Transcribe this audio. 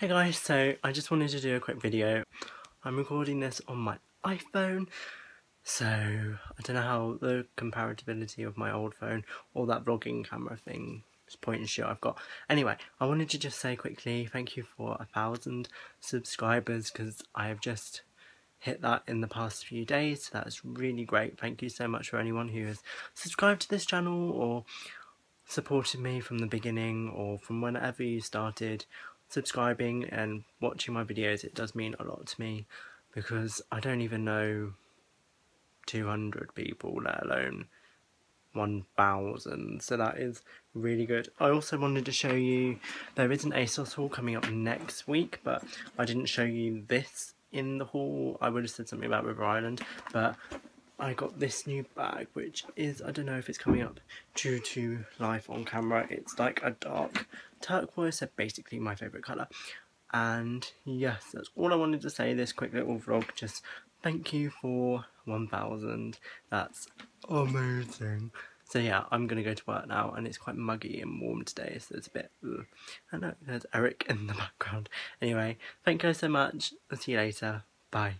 Hey guys, so I just wanted to do a quick video. I'm recording this on my iPhone, so I don't know how the comparability of my old phone or that vlogging camera thing point and shoot I've got. Anyway, I wanted to just say quickly thank you for a thousand subscribers because I have just hit that in the past few days. So that's really great. Thank you so much for anyone who has subscribed to this channel or supported me from the beginning or from whenever you started subscribing and watching my videos it does mean a lot to me because I don't even know 200 people let alone 1000 so that is really good. I also wanted to show you there is an ASOS haul coming up next week but I didn't show you this in the haul I would have said something about River Island but I got this new bag which is I don't know if it's coming up due to life on camera. It's like a dark turquoise so basically my favourite colour and yes that's all I wanted to say this quick little vlog. Just thank you for 1000 that's amazing. So yeah I'm gonna go to work now and it's quite muggy and warm today so it's a bit ugh. I know there's Eric in the background. Anyway thank you guys so much. I'll see you later. Bye